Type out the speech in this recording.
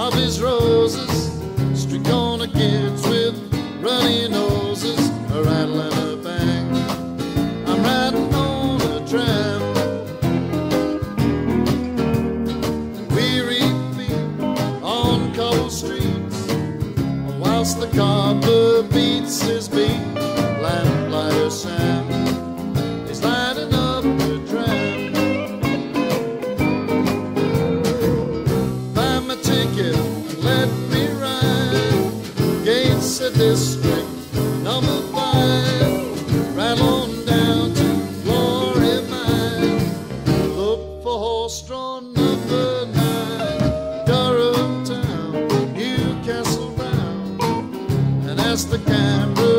of his roses, streaked kids with runny noses, a rattling a bang. I'm riding on a tram. Weary feet on cold streets, whilst the copper beats his beat. District number five. Right on down to Glory Mine. Look for horse-drawn number nine. Durham town, Newcastle bound. And as the camera